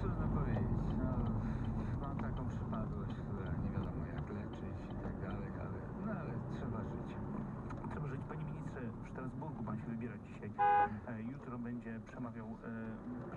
trudno powiedzieć. No, mam taką przypadłość, która nie wiadomo jak leczyć i tak dalej, ale, no, ale trzeba żyć. Trzeba żyć. Panie ministrze, w Strasburgu pan się wybiera dzisiaj. E, Jutro będzie przemawiał e,